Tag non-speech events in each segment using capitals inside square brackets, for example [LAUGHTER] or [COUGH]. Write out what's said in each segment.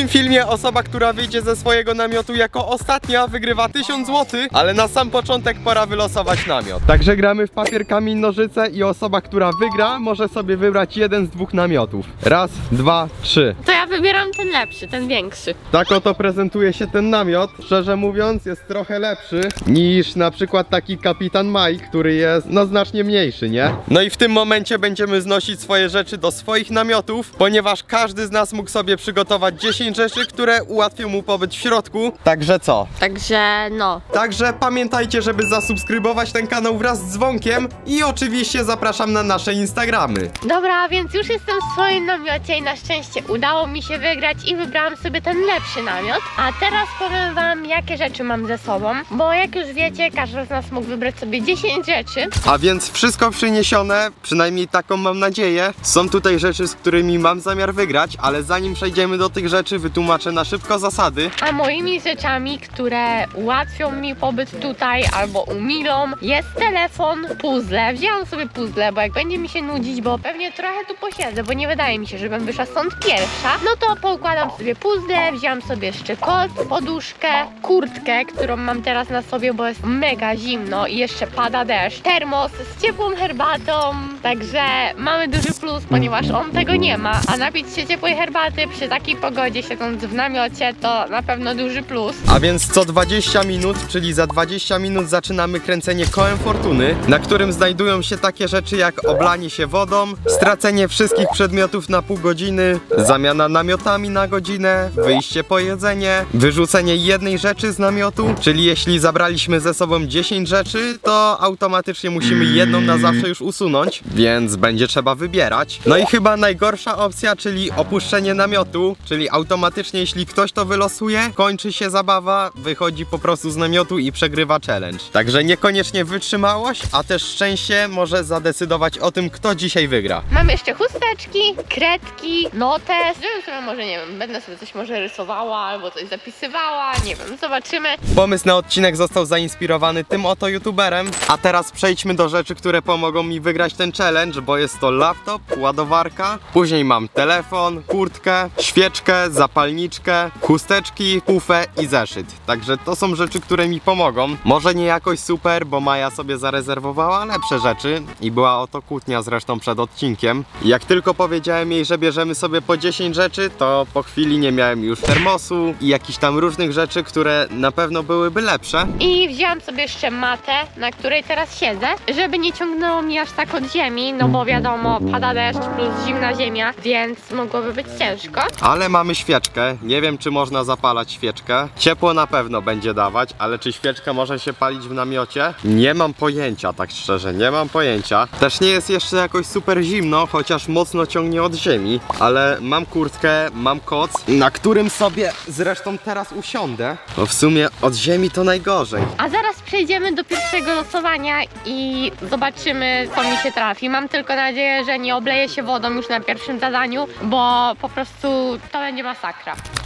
tym filmie osoba, która wyjdzie ze swojego namiotu jako ostatnia wygrywa 1000 zł, ale na sam początek pora wylosować namiot. Także gramy w papier, kamień, nożyce i osoba, która wygra może sobie wybrać jeden z dwóch namiotów. Raz, dwa, trzy. To ja wybieram ten lepszy, ten większy. Tak oto prezentuje się ten namiot. Szczerze mówiąc, jest trochę lepszy niż na przykład taki kapitan Mike, który jest no znacznie mniejszy, nie? No i w tym momencie będziemy znosić swoje rzeczy do swoich namiotów, ponieważ każdy z nas mógł sobie przygotować 10 rzeczy, które ułatwią mu pobyt w środku. Także co? Także no. Także pamiętajcie, żeby zasubskrybować ten kanał wraz z dzwonkiem i oczywiście zapraszam na nasze Instagramy. Dobra, więc już jestem w swoim namiocie i na szczęście udało mi się wygrać i wybrałam sobie ten lepszy namiot. A teraz powiem wam, jakie rzeczy mam ze sobą, bo jak już wiecie, każdy z nas mógł wybrać sobie 10 rzeczy. A więc wszystko przyniesione, przynajmniej taką mam nadzieję. Są tutaj rzeczy, z którymi mam zamiar wygrać, ale zanim przejdziemy do tych rzeczy, wytłumaczę na szybko zasady. A moimi rzeczami, które ułatwią mi pobyt tutaj albo umilą, jest telefon, puzzle. Wzięłam sobie puzzle, bo jak będzie mi się nudzić, bo pewnie trochę tu posiedzę, bo nie wydaje mi się, żebym wyszła stąd pierwsza, no to poukładam sobie puzzle, wzięłam sobie jeszcze kot, poduszkę, kurtkę, którą mam teraz na sobie, bo jest mega zimno i jeszcze pada deszcz, termos z ciepłą herbatą, także mamy duży plus, ponieważ on tego nie ma, a napić się ciepłej herbaty przy takiej pogodzie, siedząc w namiocie, to na pewno duży plus. A więc co 20 minut, czyli za 20 minut zaczynamy kręcenie kołem fortuny, na którym znajdują się takie rzeczy jak oblanie się wodą, stracenie wszystkich przedmiotów na pół godziny, zamiana namiotami na godzinę, wyjście po jedzenie, wyrzucenie jednej rzeczy z namiotu, czyli jeśli zabraliśmy ze sobą 10 rzeczy, to automatycznie musimy jedną na zawsze już usunąć, więc będzie trzeba wybierać. No i chyba najgorsza opcja, czyli opuszczenie namiotu, czyli automatycznie jeśli ktoś to wylosuje, kończy się zabawa, wychodzi po prostu z namiotu i przegrywa challenge. Także niekoniecznie wytrzymałość, a też szczęście może zadecydować o tym, kto dzisiaj wygra. Mam jeszcze chusteczki, kredki, notes, żebym sobie może, nie wiem, będę sobie coś może rysowała albo coś zapisywała, nie wiem, zobaczymy. Pomysł na odcinek został zainspirowany tym oto youtuberem. A teraz przejdźmy do rzeczy, które pomogą mi wygrać ten challenge, bo jest to laptop, ładowarka, później mam telefon, kurtkę, świeczkę, zapalniczkę, chusteczki, pufę i zeszyt. Także to są rzeczy, które mi pomogą. Może nie jakoś super, bo Maja sobie zarezerwowała lepsze rzeczy i była o to kłótnia zresztą przed odcinkiem. Jak tylko powiedziałem jej, że bierzemy sobie po 10 rzeczy, to po chwili nie miałem już termosu i jakichś tam różnych rzeczy, które na pewno byłyby lepsze. I wzięłam sobie jeszcze matę, na której teraz siedzę, żeby nie ciągnęło mi aż tak od ziemi, no bo wiadomo, pada deszcz plus zimna ziemia, więc mogłoby być ciężko. Ale mamy świeczkę. Nie wiem, czy można zapalać świeczkę. Ciepło na pewno będzie dawać, ale czy świeczka może się palić w namiocie? Nie mam pojęcia, tak szczerze, nie mam pojęcia. Też nie jest jeszcze jakoś super zimno, chociaż mocno ciągnie od ziemi. Ale mam kurtkę, mam koc, na którym sobie zresztą teraz usiądę. No w sumie od ziemi to najgorzej. A zaraz przejdziemy do pierwszego losowania i zobaczymy, co mi się trafi. Mam tylko nadzieję, że nie obleję się wodą już na pierwszym zadaniu, bo po prostu to będzie masakra.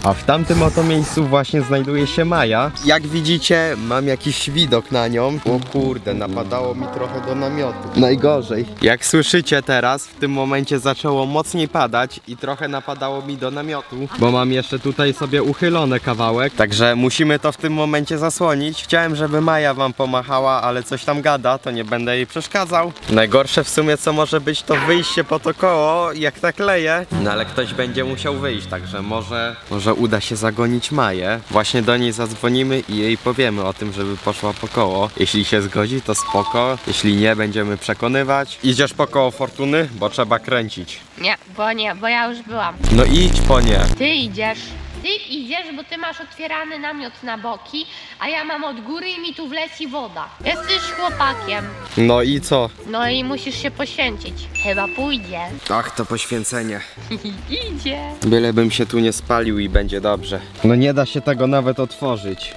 A w tamtym oto miejscu właśnie znajduje się Maja. Jak widzicie, mam jakiś widok na nią. O kurde, napadało mi trochę do namiotu. Najgorzej. Jak słyszycie teraz, w tym momencie zaczęło mocniej padać i trochę napadało mi do namiotu, bo mam jeszcze tutaj sobie uchylone kawałek. Także musimy to w tym momencie zasłonić. Chciałem, żeby Maja wam pomachała, ale coś tam gada, to nie będę jej przeszkadzał. Najgorsze w sumie co może być to wyjście po to koło, jak tak leje. No ale ktoś będzie musiał wyjść, także może, może uda się zagonić Maję. Właśnie do niej zadzwonimy i jej powiemy o tym, żeby poszła po koło. Jeśli się zgodzi, to spoko. Jeśli nie, będziemy przekonywać. Idziesz po koło fortuny, bo trzeba kręcić. Nie, bo nie, bo ja już byłam. No idź po nie. Ty idziesz. Ty idziesz, bo ty masz otwierany namiot na boki, a ja mam od góry i mi tu wleci woda. Jesteś chłopakiem. No i co? No i musisz się poświęcić. Chyba pójdzie. Ach, to poświęcenie. [LAUGHS] Idzie. Bylebym się tu nie spalił i będzie dobrze. No nie da się tego nawet otworzyć.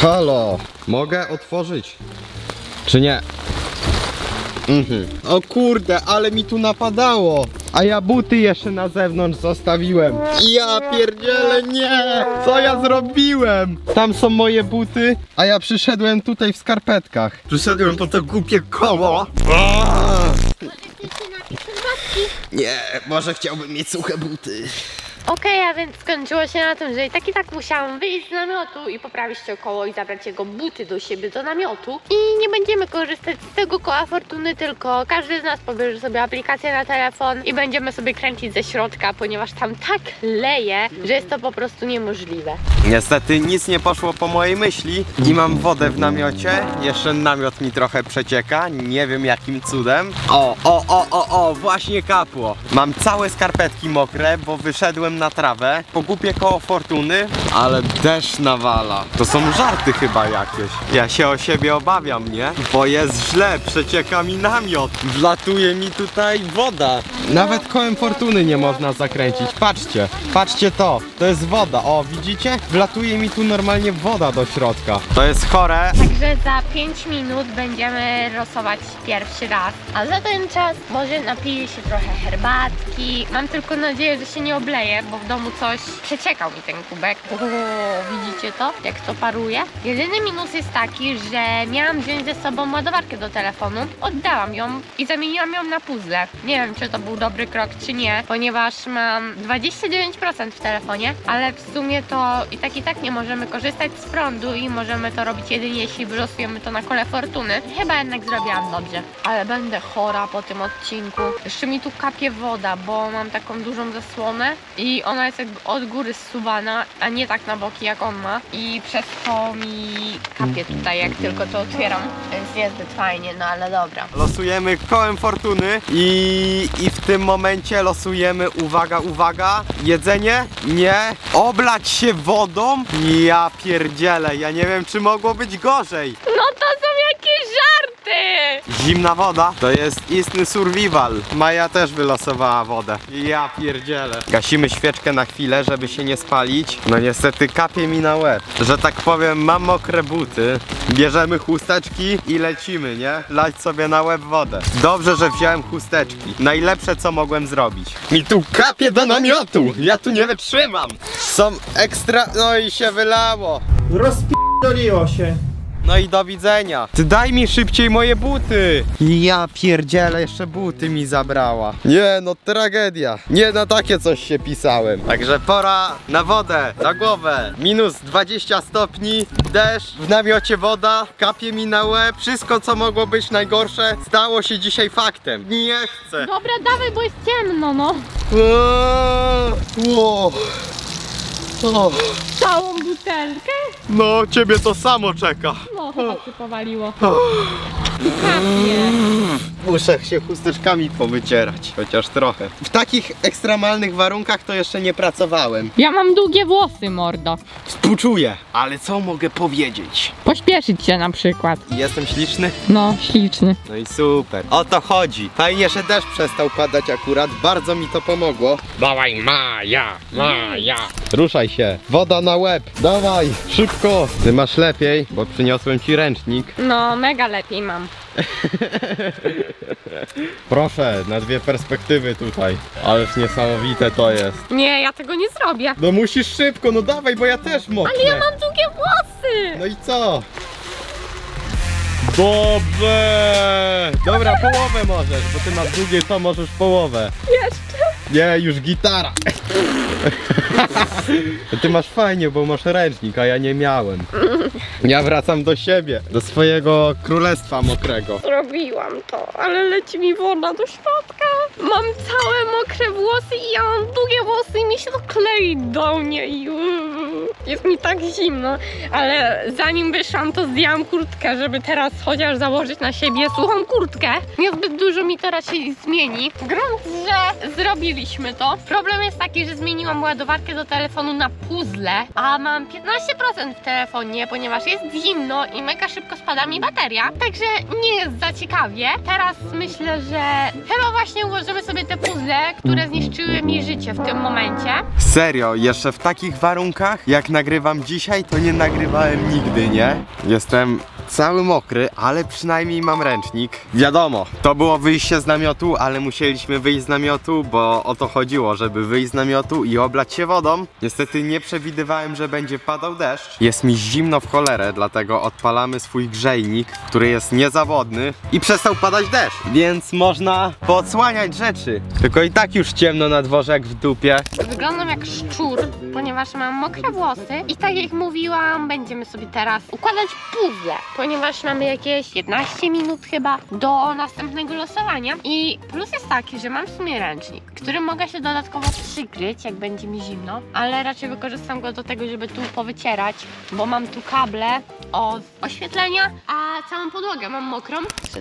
Halo! Mogę otworzyć? Czy nie? Mhm. O kurde, ale mi tu napadało! A ja buty jeszcze na zewnątrz zostawiłem. Ja pierdzielę, nie! Co ja zrobiłem? Tam są moje buty, a ja przyszedłem tutaj w skarpetkach. Przyszedłem po to głupie koło. Nie, może chciałbym mieć suche buty. Okej, a więc skończyło się na tym, że i tak i tak musiałam wyjść z namiotu i poprawić się koło i zabrać jego buty do siebie do namiotu. I nie będziemy korzystać z tego koła fortuny, tylko każdy z nas pobierze sobie aplikację na telefon i będziemy sobie kręcić ze środka, ponieważ tam tak leje, że jest to po prostu niemożliwe. Niestety nic nie poszło po mojej myśli i mam wodę w namiocie. Jeszcze namiot mi trochę przecieka, nie wiem jakim cudem. O, o, o, o, o, właśnie kapło. Mam całe skarpetki mokre, bo wyszedłem na trawę. Pogupię koło fortuny, ale deszcz nawala. To są żarty chyba jakieś. Ja się o siebie obawiam, nie? Bo jest źle, przecieka mi namiot. Wlatuje mi tutaj woda. Nawet kołem fortuny nie można zakręcić. Patrzcie, patrzcie to. To jest woda. O, widzicie? Wlatuje mi tu normalnie woda do środka. To jest chore. Także za 5 minut będziemy rosować pierwszy raz. A za ten czas może napiję się trochę herbatki. Mam tylko nadzieję, że się nie obleję, bo w domu coś przeciekał mi ten kubek. O, widzicie to? Jak to paruje? Jedyny minus jest taki, że miałam wziąć ze sobą ładowarkę do telefonu. Oddałam ją i zamieniłam ją na puzzle. Nie wiem, czy to był dobry krok, czy nie, ponieważ mam 29% w telefonie, ale w sumie to i tak i tak nie możemy korzystać z prądu i możemy to robić jedynie jeśli wylosujemy to na kole fortuny. Chyba jednak zrobiłam dobrze, ale będę chora po tym odcinku. Jeszcze mi tu kapie woda, bo mam taką dużą zasłonę i ona jest jakby od góry zsuwana, a nie tak na boki jak on ma i przez to mi kapie tutaj jak tylko to otwieram, więc niezbyt fajnie, no ale dobra. Losujemy kołem fortuny i, i w tym momencie losujemy, uwaga, uwaga, jedzenie, nie, oblać się wodą, ja pierdzielę, ja nie wiem czy mogło być gorzej. No to! Zimna woda to jest istny survival. Maja też wylosowała wodę. Ja pierdzielę. Gasimy świeczkę na chwilę, żeby się nie spalić. No niestety kapie mi na łeb. Że tak powiem, mam mokre buty. Bierzemy chusteczki i lecimy, nie? Lać sobie na łeb wodę. Dobrze, że wziąłem chusteczki. Najlepsze co mogłem zrobić. Mi tu kapie do namiotu. Ja tu nie wytrzymam. Są ekstra... No i się wylało. Rozpierdoliło się. No i do widzenia. Ty daj mi szybciej moje buty. Ja pierdzielę, jeszcze buty mi zabrała. Nie, no tragedia. Nie na takie coś się pisałem. Także pora na wodę, na głowę. Minus 20 stopni, deszcz, w namiocie woda, kapie mi na łeb. Wszystko co mogło być najgorsze stało się dzisiaj faktem. Nie chcę. Dobra, dawaj, bo jest ciemno, no. Eee. O, Całą butelkę? No, ciebie to samo czeka. No, chyba się powaliło. Kapie. Muszę się chusteczkami powycierać, chociaż trochę. W takich ekstremalnych warunkach to jeszcze nie pracowałem. Ja mam długie włosy, mordo. Współczuję, ale co mogę powiedzieć? Pośpieszyć się na przykład. Jestem śliczny? No, śliczny. No i super. O to chodzi. Fajnie, że deszcz przestał padać akurat. Bardzo mi to pomogło. Dawaj, Maja, Maja. Ruszaj się. Woda na łeb. Dawaj, szybko. Ty masz lepiej, bo przyniosłem ci ręcznik. No, mega lepiej mam. [LAUGHS] Proszę, na dwie perspektywy tutaj. Ależ niesamowite to jest. Nie, ja tego nie zrobię. No musisz szybko, no dawaj, bo ja też moknę. Ale ja mam długie włosy. No i co? Dobrze! Dobra, połowę możesz, bo ty masz długie, to możesz połowę. Jeszcze? Nie, już gitara. [LAUGHS] Ty masz fajnie, bo masz ręcznik, a ja nie miałem. Ja wracam do siebie, do swojego królestwa mokrego. Zrobiłam to, ale leci mi woda do środka. Mam całe mokre włosy i ja mam długie włosy i mi się to klei do mnie uuu, jest mi tak zimno. Ale zanim wyszłam, to zdjęłam kurtkę, żeby teraz chociaż założyć na siebie suchą kurtkę. Niezbyt dużo mi teraz się zmieni. Grunt, że zrobiliśmy to. Problem jest taki, że zmieniłam ładowarkę do telefonu na puzzle, a mam 15% w telefonie, ponieważ jest zimno i mega szybko spada mi bateria. Także nie jest za ciekawie. Teraz myślę, że chyba właśnie ułożymy sobie te puzzle, które zniszczyły mi życie w tym momencie. Serio, jeszcze w takich warunkach, jak nagrywam dzisiaj, to nie nagrywałem nigdy, nie? Jestem cały mokry, ale przynajmniej mam ręcznik. Wiadomo, to było wyjście z namiotu, ale musieliśmy wyjść z namiotu, bo o to chodziło, żeby wyjść z namiotu i oblać się wodą. Niestety nie przewidywałem, że będzie padał deszcz. Jest mi zimno w cholerę, dlatego odpalamy swój grzejnik, który jest niezawodny i przestał padać deszcz, więc można poodsłaniać rzeczy. Tylko i tak już ciemno na dworze jak w dupie. Wyglądam jak szczur, ponieważ mam mokre włosy i tak jak mówiłam, będziemy sobie teraz układać puzzle, ponieważ mamy jakieś 15 minut chyba do następnego losowania i plus jest taki, że mam w sumie ręcznik, którym mogę się dodatkowo przykryć, jak będzie mi zimno, ale raczej wykorzystam go do tego, żeby tu powycierać, bo mam tu kable od oświetlenia, a całą podłogę mam mokrą.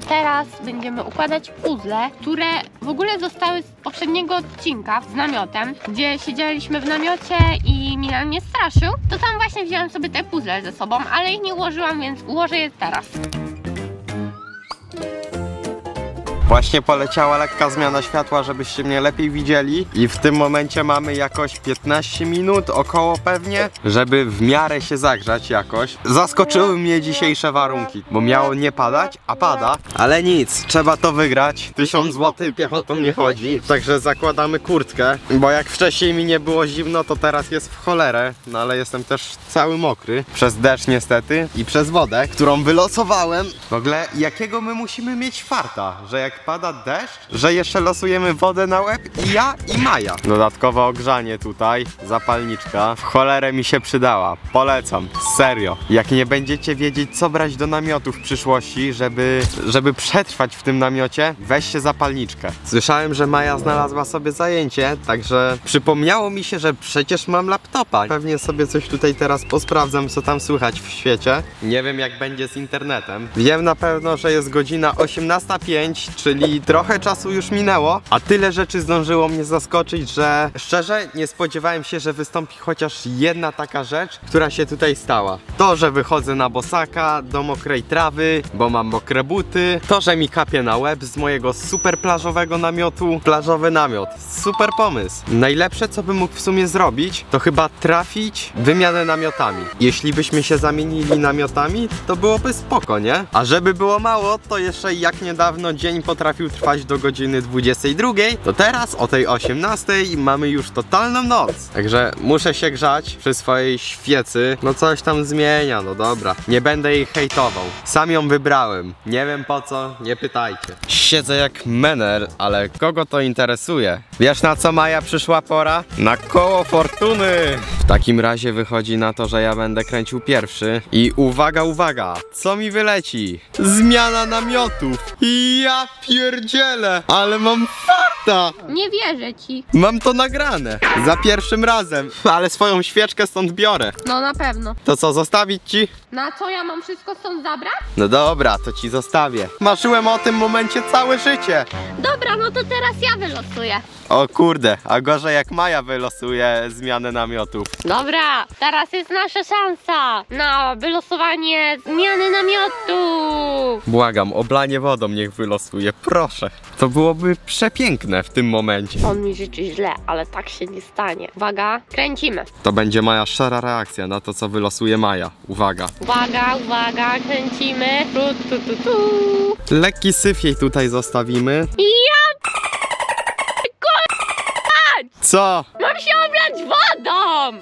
Teraz będziemy układać puzzle, które w ogóle zostały z poprzedniego odcinka z namiotem, gdzie siedzieliśmy w namiocie i Milan mnie straszył, to tam właśnie wziąłem sobie te puzzle ze sobą, ale ich nie ułożyłam, więc ułożę je teraz. Właśnie poleciała lekka zmiana światła, żebyście mnie lepiej widzieli i w tym momencie mamy jakoś 15 minut, około pewnie, żeby w miarę się zagrzać jakoś. Zaskoczyły mnie dzisiejsze warunki, bo miało nie padać, a pada, ale nic, trzeba to wygrać. 1000 zł piechotą nie chodzi, także zakładamy kurtkę, bo jak wcześniej mi nie było zimno, to teraz jest w cholerę, no ale jestem też cały mokry, przez deszcz niestety i przez wodę, którą wylosowałem. W ogóle jakiego my musimy mieć farta, że jak pada deszcz, że jeszcze losujemy wodę na łeb i ja i Maja. Dodatkowe ogrzanie tutaj, zapalniczka. W cholerę mi się przydała. Polecam, serio. Jak nie będziecie wiedzieć co brać do namiotu w przyszłości, żeby, żeby przetrwać w tym namiocie, weźcie zapalniczkę. Słyszałem, że Maja znalazła sobie zajęcie, także przypomniało mi się, że przecież mam laptopa. Pewnie sobie coś tutaj teraz posprawdzam, co tam słychać w świecie. Nie wiem jak będzie z internetem. Wiem na pewno, że jest godzina 18.05, czyli trochę czasu już minęło, a tyle rzeczy zdążyło mnie zaskoczyć, że szczerze nie spodziewałem się, że wystąpi chociaż jedna taka rzecz, która się tutaj stała. To, że wychodzę na bosaka do mokrej trawy, bo mam mokre buty, to, że mi kapie na łeb z mojego super plażowego namiotu, plażowy namiot. Super pomysł. Najlepsze, co bym mógł w sumie zrobić, to chyba trafić wymianę namiotami. Jeśli byśmy się zamienili namiotami, to byłoby spoko, nie? A żeby było mało, to jeszcze jak niedawno dzień potrafił trwać do godziny 22, to teraz o tej 18 mamy już totalną noc. Także muszę się grzać przy swojej świecy. No coś tam zmienia, no dobra. Nie będę jej hejtował. Sam ją wybrałem. Nie wiem po co, nie pytajcie. Siedzę jak mener, ale kogo to interesuje? Wiesz na co Maja przyszła pora? Na koło fortuny! W takim razie wychodzi na to, że ja będę kręcił pierwszy. I uwaga, uwaga, co mi wyleci? Zmiana namiotów. Ja pierdzielę, ale mam farta! Nie wierzę ci. Mam to nagrane. Za pierwszym razem. Ale swoją świeczkę stąd biorę. No na pewno. To co, zostawić ci? Na co ja mam wszystko stąd zabrać? No dobra, to ci zostawię. Marzyłem o tym momencie całe życie. Dobra, no to teraz ja wylosuję. O kurde, a gorzej jak Maja wylosuje zmianę namiotów. Dobra, teraz jest nasza szansa na wylosowanie zmiany namiotu. Błagam, oblanie wodą niech wylosuje, proszę. To byłoby przepiękne w tym momencie. On mi życzy źle, ale tak się nie stanie. Uwaga, kręcimy. To będzie moja szczera reakcja na to, co wylosuje Maja. Uwaga. Uwaga, uwaga, kręcimy. Tu, tu, tu, tu. Lekki syf jej tutaj zostawimy. Ja Co? mam się oblać wodą!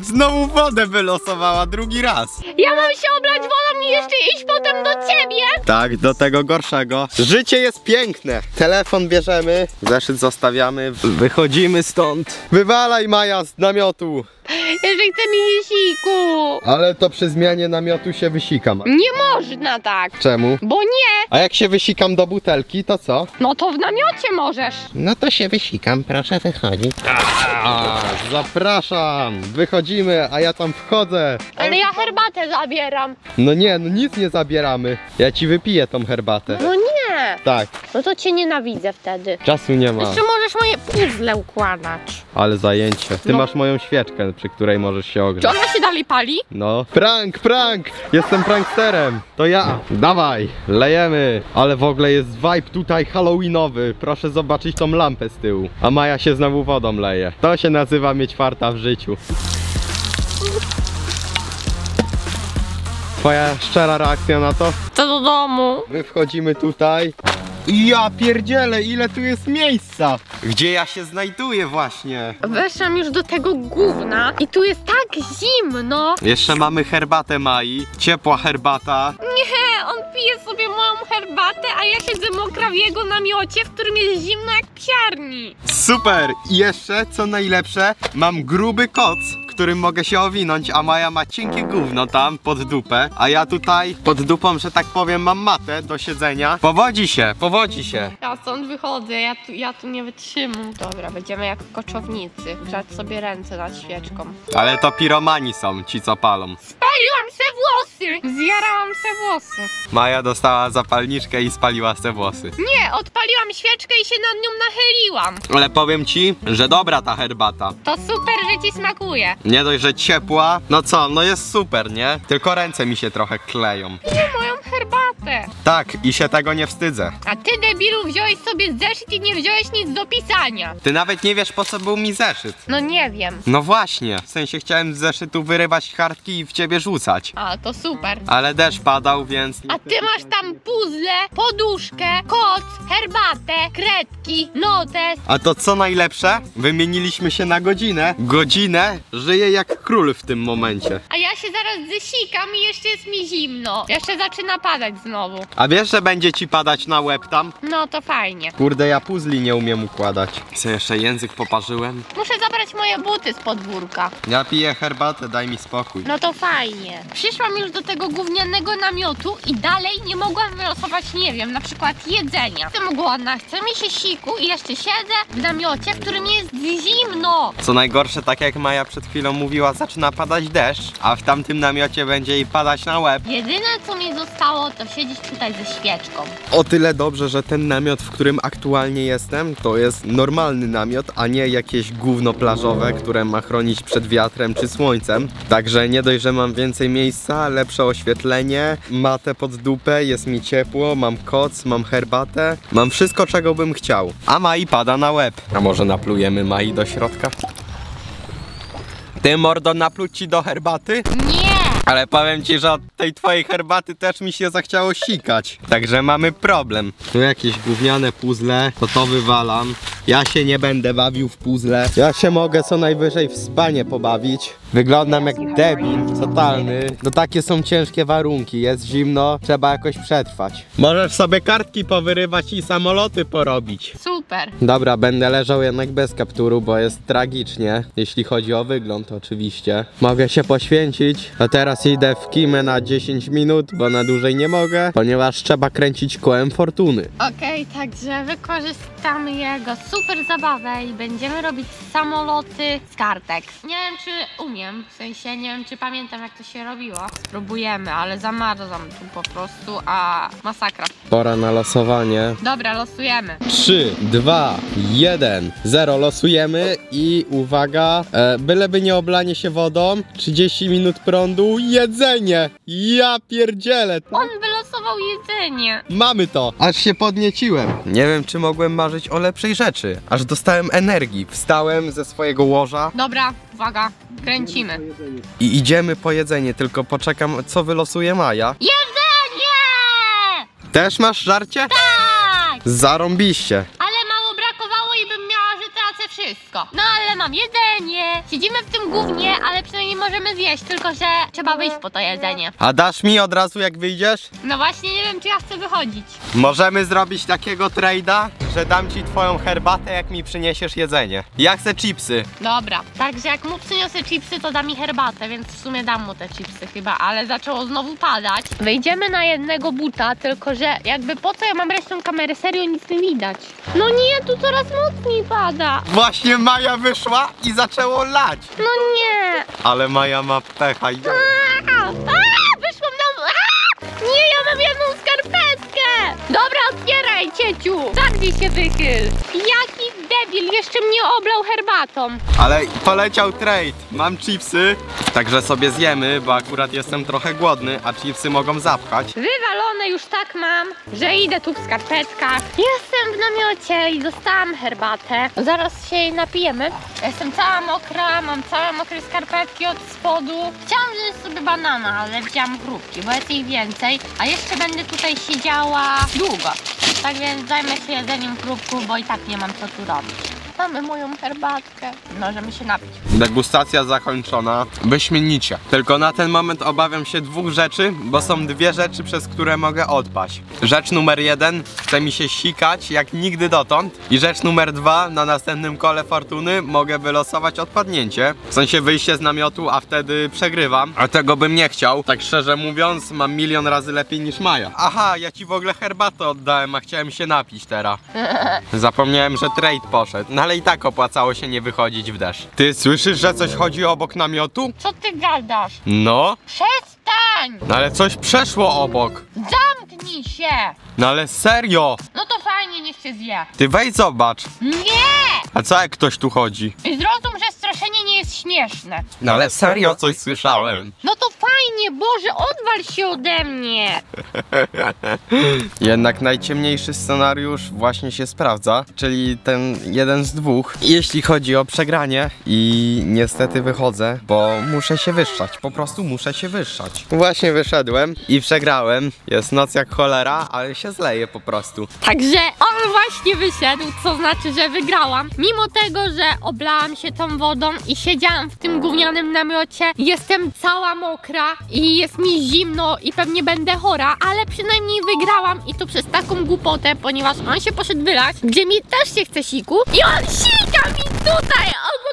[LAUGHS] Znowu wodę wylosowała drugi raz. Ja mam się oblać wodą i jeszcze iść potem do ciebie! Tak, do tego gorszego. Życie jest piękne. Telefon bierzemy, zeszyt zostawiamy, wychodzimy stąd. Wywalaj Maja z namiotu. Jeżeli chce mi siku! Ale to przy zmianie namiotu się wysikam. Nie można tak! Czemu? Bo nie! A jak się wysikam do butelki, to co? No to w namiocie możesz! No to się wysikam, proszę wychodzić. A, zapraszam, wychodzimy, a ja tam wchodzę. Ale ja herbatę zabieram. No nie, no nic nie zabieramy. Ja ci wypiję tą herbatę. No nie! Tak, No to cię nienawidzę wtedy. czasu nie ma. Jeszcze możesz moje puzzle układać. Ale zajęcie. Ty No. masz moją świeczkę, przy której możesz się Czy ona się dalej pali? No. Prank, prank! Jestem pranksterem. To ja. Dawaj, lejemy. Ale w ogóle jest vibe tutaj halloweenowy. Proszę zobaczyć tą lampę z tyłu. A Maja się znowu wodą leje. To się nazywa mieć farta w życiu. Twoja szczera reakcja na to? To do domu. My wchodzimy tutaj. Ja pierdzielę, ile tu jest miejsca! Gdzie ja się znajduję właśnie? Weszłam już do tego gówna i tu jest tak zimno. Jeszcze mamy herbatę Mai, ciepła herbata. Nie, on pije sobie moją herbatę, a ja siedzę mokra w jego namiocie, w którym jest zimno jak psiarni. Super! I jeszcze, co najlepsze, mam gruby koc, którym mogę się owinąć, a Maja ma cienkie gówno tam pod dupę, a ja tutaj pod dupą, że tak powiem, mam matę do siedzenia. Powodzi się, powodzi się. Ja stąd wychodzę, ja tu, ja tu nie wytrzymam. Dobra, będziemy jak koczownicy. Grzać sobie ręce nad świeczką. Ale to piromani są, ci co palą. Spaliłam se włosy! Zjarałam se włosy. Maja dostała zapalniczkę i spaliła se włosy. Nie, odpaliłam świeczkę i się nad nią nachyliłam. Ale powiem ci, że dobra ta herbata. To super, że ci smakuje. Nie dość, że ciepła, no co, no jest super, nie? Tylko ręce mi się trochę kleją. Nie Tak, i się tego nie wstydzę. A ty, debilu, wziąłeś sobie zeszyt i nie wziąłeś nic do pisania. Ty nawet nie wiesz po co był mi zeszyt. No nie wiem. No właśnie, w sensie chciałem z zeszytu wyrywać kartki i w ciebie rzucać. A, to super. Ale deszcz padał, więc... A ty masz tam puzzle, poduszkę, koc, herbatę, kredki, notes. A to co najlepsze? Wymieniliśmy się na godzinę. Godzinę żyję jak król w tym momencie. A ja się zaraz zesikam i jeszcze jest mi zimno. Jeszcze zaczyna padać znowu. A wiesz, że będzie ci padać na łeb tam? No to fajnie. Kurde, ja puzli nie umiem układać. Co jeszcze język poparzyłem? Muszę zabrać moje buty z podwórka. Ja piję herbatę, daj mi spokój. No to fajnie. Przyszłam już do tego gównianego namiotu i dalej nie mogłam wylosować, nie wiem, na przykład jedzenia. Jestem głodna, chce mi się siku i jeszcze siedzę w namiocie, w którym jest zimno. Co najgorsze, tak jak Maja przed chwilą mówiła, zaczyna padać deszcz, a w tamtym namiocie będzie jej padać na łeb. Jedyne co mi zostało to siedzieć tutaj ze świeczką. O tyle dobrze, że ten namiot, w którym aktualnie jestem, to jest normalny namiot, a nie jakieś gówno plażowe, które ma chronić przed wiatrem czy słońcem. Także nie dość, że mam więcej miejsca, lepsze oświetlenie, matę pod dupę, jest mi ciepło, mam koc, mam herbatę, mam wszystko czego bym chciał. A Mai pada na łeb. A może naplujemy Mai do środka? Ty mordo napluć ci do herbaty? Nie! Ale powiem ci, że od tej twojej herbaty też mi się zachciało sikać. Także mamy problem. Tu jakieś gówniane puzzle, to to wywalam. Ja się nie będę bawił w puzzle. Ja się mogę co najwyżej w spanie pobawić. Wyglądam jak debil, totalny. No takie są ciężkie warunki, jest zimno, trzeba jakoś przetrwać. Możesz sobie kartki powyrywać i samoloty porobić. Super. Dobra, będę leżał jednak bez kapturu, bo jest tragicznie, jeśli chodzi o wygląd oczywiście. Mogę się poświęcić, a teraz idę w kimę na 10 minut, bo na dłużej nie mogę, ponieważ trzeba kręcić kołem fortuny. Okej, także wykorzystamy jego super zabawę i będziemy robić samoloty z kartek. Nie wiem czy umiem, w sensie nie wiem czy pamiętam jak to się robiło. Spróbujemy, ale zamarzam tu po prostu, a masakra. Pora na losowanie. Dobra, losujemy. 3, 2, 1, 0 losujemy i uwaga, e, byleby nie oblanie się wodą, 30 minut prądu, jedzenie! Ja pierdzielę! On wylosował jedzenie. Mamy to! Aż się podnieciłem. Nie wiem, czy mogłem marzyć o lepszej rzeczy. Aż dostałem energii. Wstałem ze swojego łoża Dobra, uwaga, kręcimy. i idziemy po jedzenie, tylko poczekam, co wylosuje Maja. Jedzenie! Też masz żarcie? Tak! Zarąbiście. Ale mało brakowało i bym miała, że tracę wszystko. No ale mam jedzenie. Siedzimy w tym głównie, ale przynajmniej możemy zjeść, tylko że trzeba wyjść po to jedzenie. A dasz mi od razu, jak wyjdziesz? No właśnie nie wiem, czy ja chcę wychodzić. Możemy zrobić takiego trade'a, że dam ci twoją herbatę, jak mi przyniesiesz jedzenie. Ja chcę chipsy. Dobra, także jak mu przyniosę chipsy, to da mi herbatę, więc w sumie dam mu te chipsy chyba, ale zaczęło znowu padać. Wejdziemy na jednego buta, tylko że jakby po co ja mam resztę kamery, serio nic nie widać. No nie, tu coraz mocniej pada. Właśnie Maja wyszła i zaczęło lać. No nie. Ale Maja ma pecha i... Zamknij się wychyl! Jaki debil, jeszcze mnie oblał herbatą. Ale poleciał trade. Mam chipsy, także sobie zjemy, bo akurat jestem trochę głodny, a chipsy mogą zapchać. Wywalone już tak mam, że idę tu w skarpetkach. Jestem w namiocie i dostałam herbatę. Zaraz się jej napijemy. Jestem cała mokra, mam całe mokre skarpetki od spodu. Chciałam wziąć sobie banana, ale wzięłam chrupki, bo jest ich więcej. A jeszcze będę tutaj siedziała długo. Tak więc zajmę się jedzeniem chrupków, bo i tak nie mam co tu robić. Mamy moją herbatkę. Możemy się napić. Degustacja zakończona. Wyśmienicie. Tylko na ten moment obawiam się dwóch rzeczy, bo są dwie rzeczy, przez które mogę odpaść. Rzecz numer jeden, chce mi się sikać jak nigdy dotąd. I rzecz numer dwa, na następnym kole fortuny mogę wylosować odpadnięcie. W sensie wyjście z namiotu, a wtedy przegrywam. A tego bym nie chciał. Tak szczerze mówiąc, mam milion razy lepiej niż Maja. Aha, ja ci w ogóle herbatę oddałem, a chciałem się napić teraz. [LAUGHS] Zapomniałem, że trade poszedł. Ale i tak opłacało się nie wychodzić w deszcz. Ty słyszysz, że coś chodzi obok namiotu? Co ty gadasz? No, Przestań! no ale coś przeszło obok. Zamknij się! No ale serio! No to fajnie, niech się zje. Ty wejdź zobacz. Nie! A co jak ktoś tu chodzi? Zrozum, że straszenie nie jest śmieszne. No ale serio coś słyszałem. No to fajnie, Boże, odwal się ode mnie. [LAUGHS] Jednak najciemniejszy scenariusz właśnie się sprawdza, czyli ten jeden z dwóch. Jeśli chodzi o przegranie i niestety wychodzę, bo muszę się wyszczać, po prostu muszę się wyszczać. Właśnie wyszedłem i przegrałem. Jest noc jak cholera, ale się zleje po prostu. Także on właśnie wyszedł, co znaczy, że wygrałam. Mimo tego, że oblałam się tą wodą i siedziałam w tym gównianym namiocie, jestem cała mokra i jest mi zimno i pewnie będę chora, ale przynajmniej wygrałam i to przez taką głupotę, ponieważ on się poszedł wylać, gdzie mi też się chce siku i on sika mi tutaj namiotu.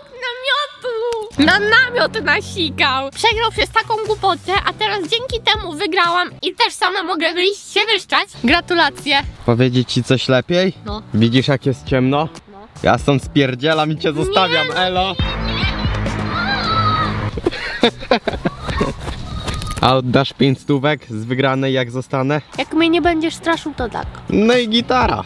Na namiot nasikał. Przegrał przez taką głupotę, a teraz dzięki temu wygrałam i też sama mogę wyjść się wyszczać. Gratulacje. Powiedzieć ci coś lepiej? No. Widzisz jak jest ciemno? No. Ja stąd spierdzielam i cię zostawiam, elo! A oddasz pięć stówek z wygranej jak zostanę? Jak mnie nie będziesz straszył, to tak. No i gitara.